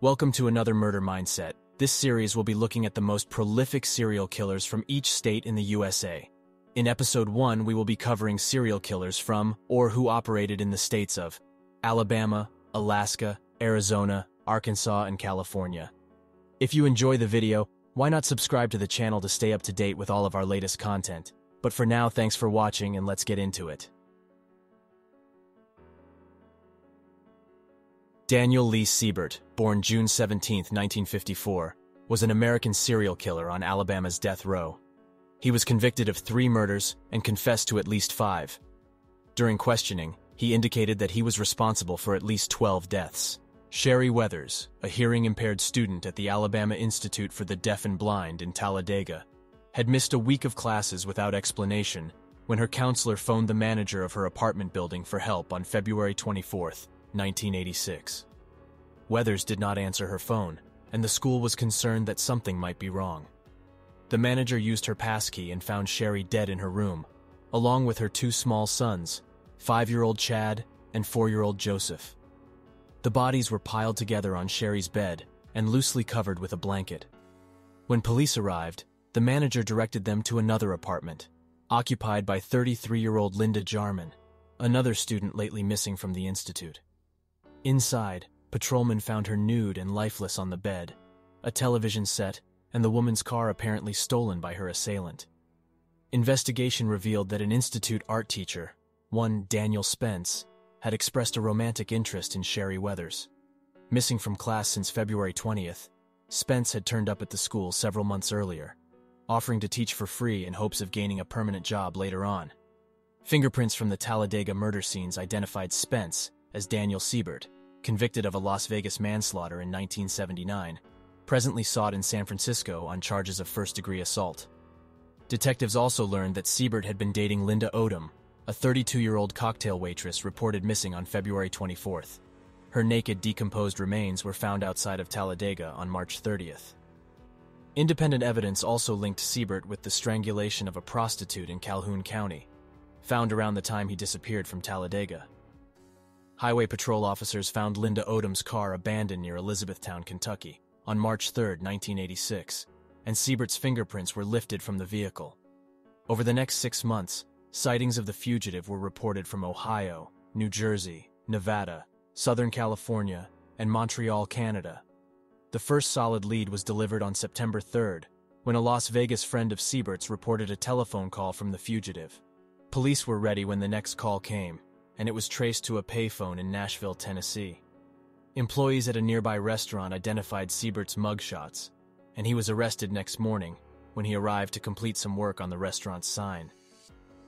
Welcome to another Murder Mindset. This series will be looking at the most prolific serial killers from each state in the USA. In episode 1, we will be covering serial killers from or who operated in the states of Alabama, Alaska, Arizona, Arkansas, and California. If you enjoy the video, why not subscribe to the channel to stay up to date with all of our latest content? But for now, thanks for watching and let's get into it. Daniel Lee Siebert, born June 17, 1954, was an American serial killer on Alabama's death row. He was convicted of three murders and confessed to at least five. During questioning, he indicated that he was responsible for at least 12 deaths. Sherry Weathers, a hearing-impaired student at the Alabama Institute for the Deaf and Blind in Talladega, had missed a week of classes without explanation when her counselor phoned the manager of her apartment building for help on February 24, 1986. Weathers did not answer her phone, and the school was concerned that something might be wrong. The manager used her passkey and found Sherry dead in her room, along with her two small sons, five-year-old Chad and four-year-old Joseph. The bodies were piled together on Sherry's bed and loosely covered with a blanket. When police arrived, the manager directed them to another apartment, occupied by 33-year-old Linda Jarman, another student lately missing from the institute. Inside, patrolmen found her nude and lifeless on the bed, a television set, and the woman's car apparently stolen by her assailant. Investigation revealed that an institute art teacher, one Daniel Spence, had expressed a romantic interest in Sherry Weathers. Missing from class since February 20th, Spence had turned up at the school several months earlier, offering to teach for free in hopes of gaining a permanent job later on. Fingerprints from the Talladega murder scenes identified Spence as Daniel Siebert, convicted of a Las Vegas manslaughter in 1979, presently sought in San Francisco on charges of first-degree assault. Detectives also learned that Siebert had been dating Linda Odom, a 32-year-old cocktail waitress reported missing on February 24th. Her naked, decomposed remains were found outside of Talladega on March 30th. Independent evidence also linked Siebert with the strangulation of a prostitute in Calhoun County, found around the time he disappeared from Talladega. Highway patrol officers found Linda Odom's car abandoned near Elizabethtown, Kentucky, on March 3, 1986, and Siebert's fingerprints were lifted from the vehicle. Over the next six months, sightings of the fugitive were reported from Ohio, New Jersey, Nevada, Southern California, and Montreal, Canada. The first solid lead was delivered on September 3rd, when a Las Vegas friend of Siebert's reported a telephone call from the fugitive. Police were ready when the next call came, and it was traced to a payphone in Nashville, Tennessee. Employees at a nearby restaurant identified Siebert's mugshots, and he was arrested next morning when he arrived to complete some work on the restaurant's sign.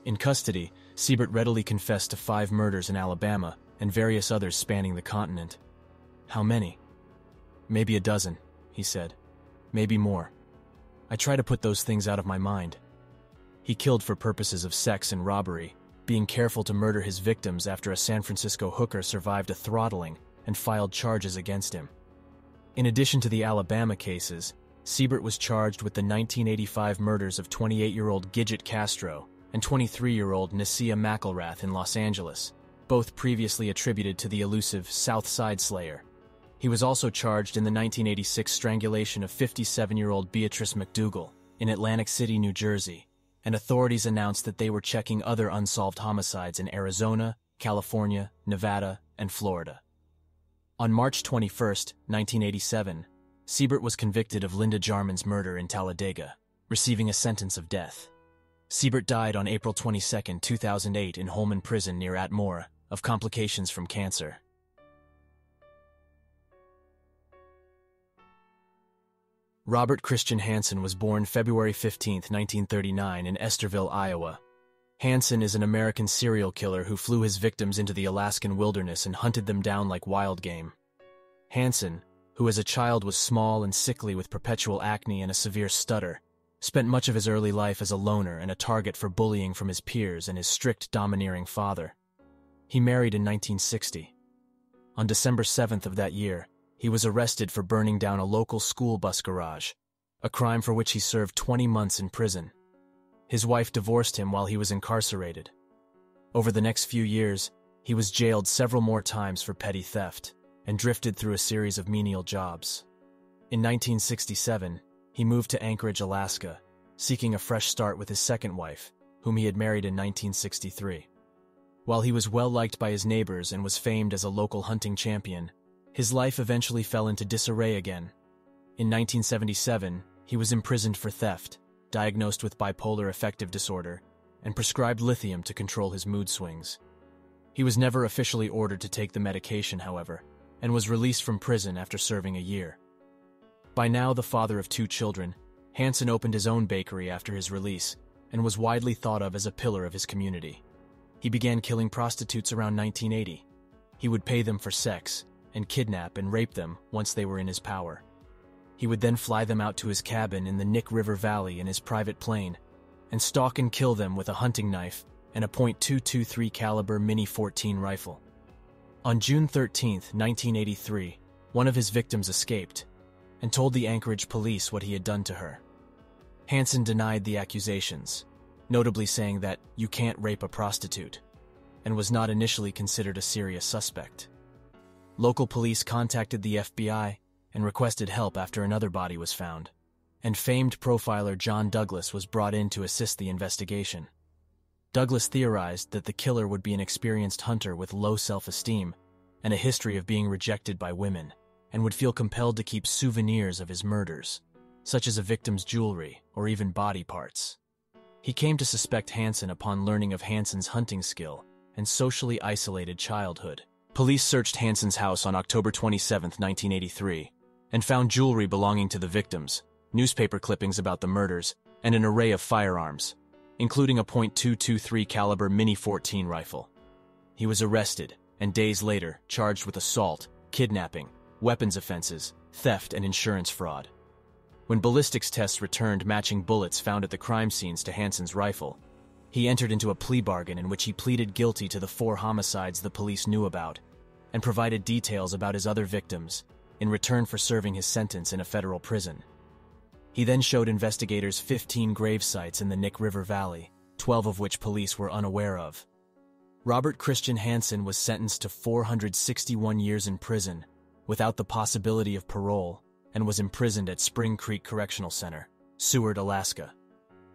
In custody, Siebert readily confessed to five murders in Alabama and various others spanning the continent. How many? Maybe a dozen, he said. Maybe more. I try to put those things out of my mind. He killed for purposes of sex and robbery, being careful to murder his victims after a San Francisco hooker survived a throttling and filed charges against him. In addition to the Alabama cases, Siebert was charged with the 1985 murders of 28-year-old Gidget Castro and 23-year-old Nasia McElrath in Los Angeles, both previously attributed to the elusive South Side Slayer. He was also charged in the 1986 strangulation of 57-year-old Beatrice McDougal in Atlantic City, New Jersey, and authorities announced that they were checking other unsolved homicides in Arizona, California, Nevada, and Florida. On March 21, 1987, Siebert was convicted of Linda Jarman's murder in Talladega, receiving a sentence of death. Siebert died on April 22, 2008 in Holman Prison near Atmore of complications from cancer. Robert Christian Hansen was born February 15, 1939 in Estherville, Iowa. Hansen is an American serial killer who flew his victims into the Alaskan wilderness and hunted them down like wild game. Hansen, who as a child was small and sickly with perpetual acne and a severe stutter, spent much of his early life as a loner and a target for bullying from his peers and his strict, domineering father. He married in 1960. On December 7th of that year, he was arrested for burning down a local school bus garage, a crime for which he served 20 months in prison. His wife divorced him while he was incarcerated. Over the next few years, he was jailed several more times for petty theft, and drifted through a series of menial jobs. In 1967, he moved to Anchorage, Alaska, seeking a fresh start with his second wife, whom he had married in 1963. While he was well liked by his neighbors and was famed as a local hunting champion, his life eventually fell into disarray again. In 1977, he was imprisoned for theft, diagnosed with bipolar affective disorder, and prescribed lithium to control his mood swings. He was never officially ordered to take the medication, however, and was released from prison after serving a year. By now the father of two children, Hansen opened his own bakery after his release and was widely thought of as a pillar of his community. He began killing prostitutes around 1980. He would pay them for sex and kidnap and rape them once they were in his power. He would then fly them out to his cabin in the Knik River Valley in his private plane and stalk and kill them with a hunting knife and a .223 caliber Mini 14 rifle. On June 13, 1983, one of his victims escaped and told the Anchorage police what he had done to her. Hansen denied the accusations, notably saying that you can't rape a prostitute, and was not initially considered a serious suspect. Local police contacted the FBI and requested help after another body was found, and famed profiler John Douglas was brought in to assist the investigation. Douglas theorized that the killer would be an experienced hunter with low self-esteem and a history of being rejected by women, and would feel compelled to keep souvenirs of his murders, such as a victim's jewelry or even body parts. He came to suspect Hansen upon learning of Hansen's hunting skill and socially isolated childhood. Police searched Hansen's house on October 27, 1983, and found jewelry belonging to the victims, newspaper clippings about the murders, and an array of firearms, including a .223 caliber Mini 14 rifle. He was arrested and days later charged with assault, kidnapping, weapons offenses, theft, and insurance fraud. When ballistics tests returned matching bullets found at the crime scenes to Hansen's rifle, he entered into a plea bargain in which he pleaded guilty to the four homicides the police knew about and provided details about his other victims in return for serving his sentence in a federal prison. He then showed investigators 15 grave sites in the Knik River Valley, 12 of which police were unaware of. Robert Christian Hansen was sentenced to 461 years in prison without the possibility of parole and was imprisoned at Spring Creek Correctional Center, Seward, Alaska.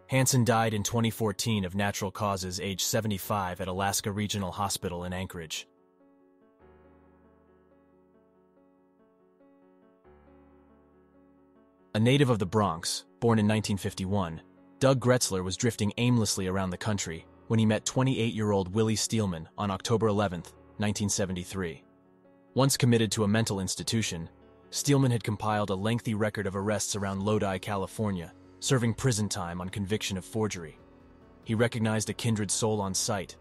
Hansen died in 2014 of natural causes age 75 at Alaska Regional Hospital in Anchorage. A native of the Bronx, born in 1951, Doug Gretzler was drifting aimlessly around the country when he met 28-year-old Willie Steelman on October 11, 1973. Once committed to a mental institution, Steelman had compiled a lengthy record of arrests around Lodi, California, serving prison time on conviction of forgery. He recognized a kindred soul on sight,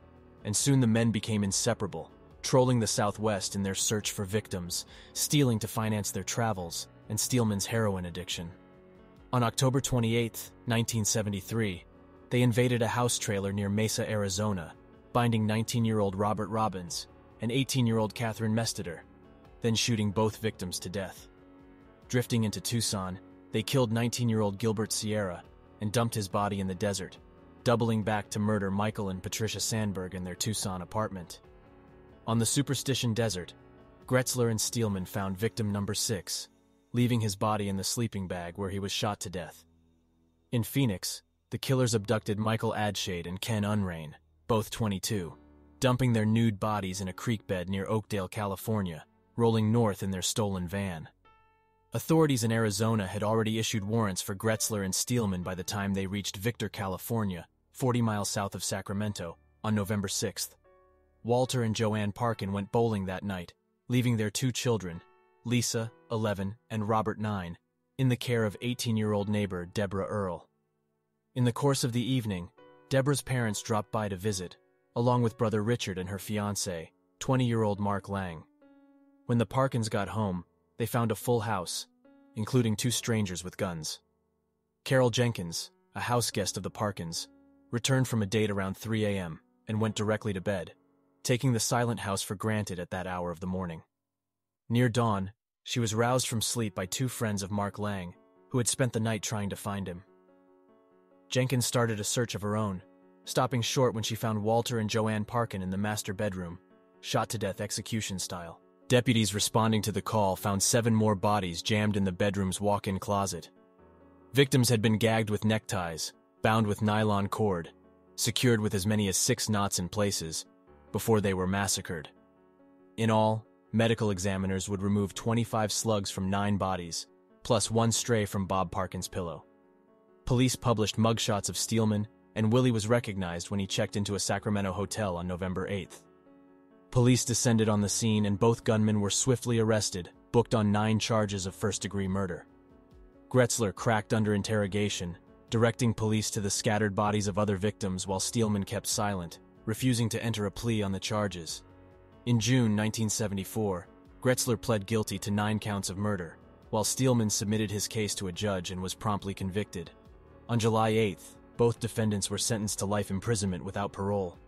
and soon the men became inseparable, trolling the Southwest in their search for victims, stealing to finance their travels, and Steelman's heroin addiction. On October 28, 1973, they invaded a house trailer near Mesa, Arizona, binding 19-year-old Robert Robbins and 18-year-old Catherine Mesteter, then shooting both victims to death. Drifting into Tucson, they killed 19-year-old Gilbert Sierra and dumped his body in the desert, doubling back to murder Michael and Patricia Sandberg in their Tucson apartment. On the Superstition Desert, Gretzler and Steelman found victim number six, leaving his body in the sleeping bag where he was shot to death. In Phoenix, the killers abducted Michael Adshade and Ken Unrain, both 22, dumping their nude bodies in a creek bed near Oakdale, California, rolling north in their stolen van. Authorities in Arizona had already issued warrants for Gretzler and Steelman by the time they reached Victor, California, 40 miles south of Sacramento, on November 6th. Walter and Joanne Parkin went bowling that night, leaving their two children, Lisa, 11, and Robert, 9, in the care of 18-year-old neighbor Deborah Earle. In the course of the evening, Deborah's parents dropped by to visit, along with brother Richard and her fiancé, 20-year-old Mark Lang. When the Parkins got home, they found a full house, including two strangers with guns. Carol Jenkins, a house guest of the Parkins, returned from a date around 3 a.m. and went directly to bed, taking the silent house for granted at that hour of the morning. Near dawn, she was roused from sleep by two friends of Mark Lang, who had spent the night trying to find him. Jenkins started a search of her own, stopping short when she found Walter and Joanne Parkin in the master bedroom, shot to death execution style, Deputies responding to the call found seven more bodies jammed in the bedroom's walk-in closet. Victims had been gagged with neckties, bound with nylon cord, secured with as many as six knots in places, before they were massacred. In all, medical examiners would remove 25 slugs from nine bodies, plus one stray from Bob Parkin's pillow. Police published mugshots of Steelman, and Willie was recognized when he checked into a Sacramento hotel on November 8th. Police descended on the scene and both gunmen were swiftly arrested, booked on nine charges of first-degree murder. Gretzler cracked under interrogation, directing police to the scattered bodies of other victims while Steelman kept silent, refusing to enter a plea on the charges. In June 1974, Gretzler pled guilty to nine counts of murder, while Steelman submitted his case to a judge and was promptly convicted. On July 8th, both defendants were sentenced to life imprisonment without parole.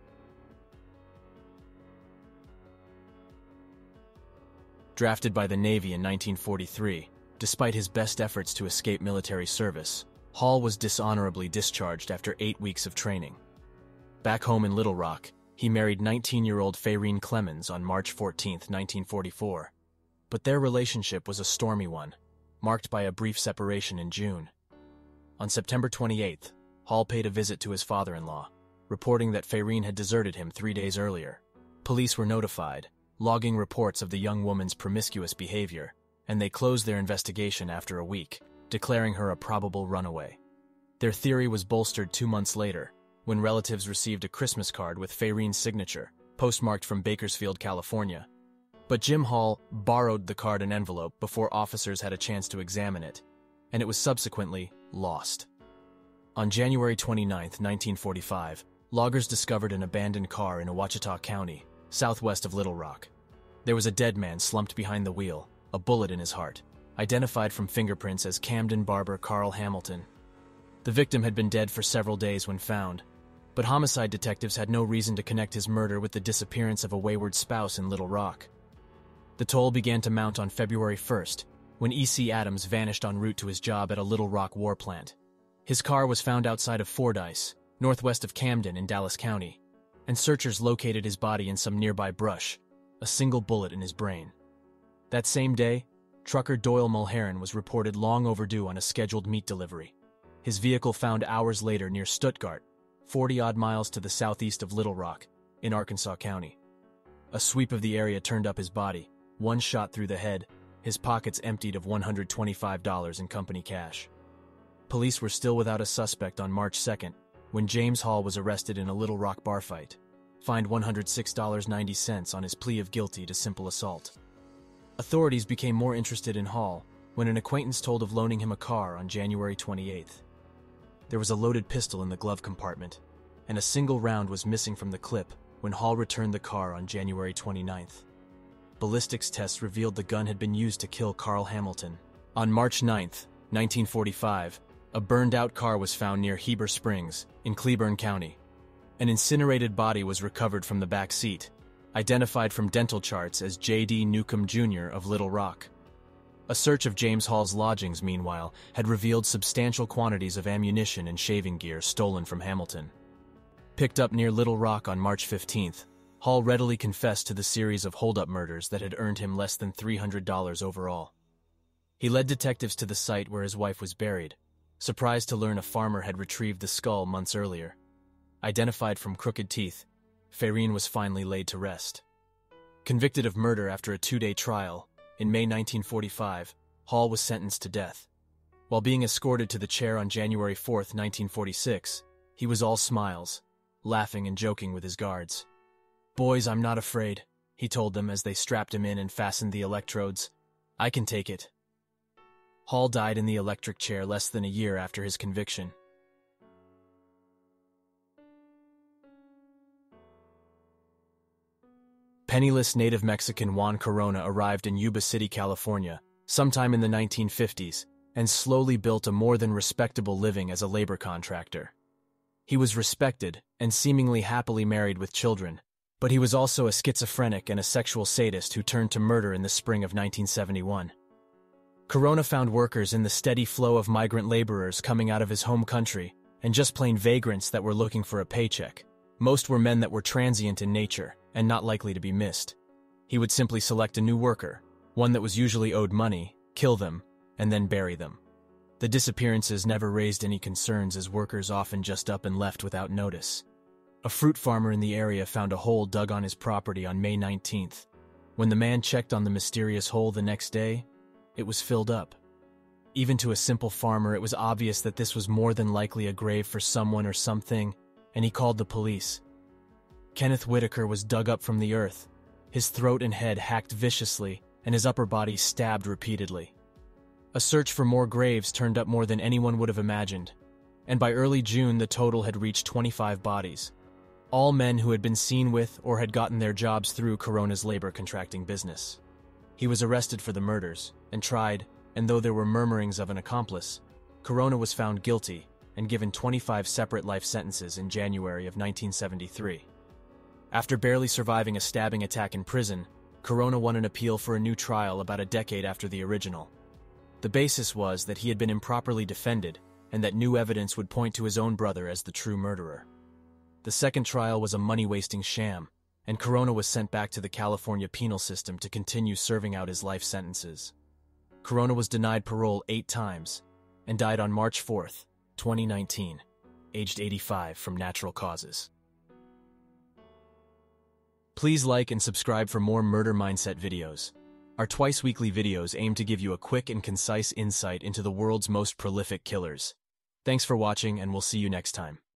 Drafted by the Navy in 1943, despite his best efforts to escape military service, Hall was dishonorably discharged after eight weeks of training. Back home in Little Rock, he married 19-year-old Fayreen Clemens on March 14, 1944. But their relationship was a stormy one, marked by a brief separation in June. On September 28th, Hall paid a visit to his father-in-law, reporting that Fayreen had deserted him three days earlier. Police were notified, logging reports of the young woman's promiscuous behavior, and they closed their investigation after a week, declaring her a probable runaway. Their theory was bolstered two months later, when relatives received a Christmas card with Fayreen's signature, postmarked from Bakersfield, California. But Jim Hall borrowed the card and envelope before officers had a chance to examine it, and it was subsequently lost. On January 29, 1945, loggers discovered an abandoned car in Ouachita County, southwest of Little Rock. There was a dead man slumped behind the wheel, a bullet in his heart, identified from fingerprints as Camden barber Carl Hamilton. The victim had been dead for several days when found, but homicide detectives had no reason to connect his murder with the disappearance of a wayward spouse in Little Rock. The toll began to mount on February 1st, when E.C. Adams vanished en route to his job at a Little Rock war plant. His car was found outside of Fordyce, northwest of Camden in Dallas County, and searchers located his body in some nearby brush, a single bullet in his brain. That same day, trucker Doyle Mulheron was reported long overdue on a scheduled meat delivery. His vehicle found hours later near Stuttgart, 40-odd miles to the southeast of Little Rock, in Arkansas County. A sweep of the area turned up his body, one shot through the head, his pockets emptied of $125 in company cash. Police were still without a suspect on March 2nd when James Hall was arrested in a Little Rock bar fight, fined $106.90 on his plea of guilty to simple assault. Authorities became more interested in Hall when an acquaintance told of loaning him a car on January 28th. There was a loaded pistol in the glove compartment, and a single round was missing from the clip when Hall returned the car on January 29th. Ballistics tests revealed the gun had been used to kill Carl Hamilton. On March 9th, 1945, a burned-out car was found near Heber Springs, in Cleburne County. An incinerated body was recovered from the back seat, identified from dental charts as J.D. Newcomb Jr. of Little Rock. A search of James Hall's lodgings, meanwhile, had revealed substantial quantities of ammunition and shaving gear stolen from Hamilton. Picked up near Little Rock on March 15th, Hall readily confessed to the series of holdup murders that had earned him less than $300 overall. He led detectives to the site where his wife was buried, surprised to learn a farmer had retrieved the skull months earlier. Identified from crooked teeth, Fayreen was finally laid to rest. Convicted of murder after a two-day trial, in May 1945, Hall was sentenced to death. While being escorted to the chair on January 4, 1946, he was all smiles, laughing and joking with his guards. Boys, I'm not afraid, he told them as they strapped him in and fastened the electrodes. I can take it. Hall died in the electric chair less than a year after his conviction. Penniless native Mexican Juan Corona arrived in Yuba City, California, sometime in the 1950s, and slowly built a more than respectable living as a labor contractor. He was respected and seemingly happily married with children, but he was also a schizophrenic and a sexual sadist who turned to murder in the spring of 1971. Corona found workers in the steady flow of migrant laborers coming out of his home country, and just plain vagrants that were looking for a paycheck. Most were men that were transient in nature and not likely to be missed. He would simply select a new worker, one that was usually owed money, kill them, and then bury them. The disappearances never raised any concerns as workers often just up and left without notice. A fruit farmer in the area found a hole dug on his property on May 19th. When the man checked on the mysterious hole the next day, it was filled up. Even to a simple farmer, it was obvious that this was more than likely a grave for someone or something, and he called the police. Kenneth Whitaker was dug up from the earth, his throat and head hacked viciously, and his upper body stabbed repeatedly. A search for more graves turned up more than anyone would have imagined, and by early June the total had reached 25 bodies. All men who had been seen with or had gotten their jobs through Corona's labor contracting business. He was arrested for the murders and tried, and though there were murmurings of an accomplice, Corona was found guilty and given 25 separate life sentences in January of 1973. After barely surviving a stabbing attack in prison, Corona won an appeal for a new trial about a decade after the original. The basis was that he had been improperly defended and that new evidence would point to his own brother as the true murderer. The second trial was a money-wasting sham, and Corona was sent back to the California penal system to continue serving out his life sentences. Corona was denied parole eight times and died on March 4, 2019, aged 85 from natural causes. Please like and subscribe for more Murder Mindset videos. Our twice-weekly videos aim to give you a quick and concise insight into the world's most prolific killers. Thanks for watching, and we'll see you next time.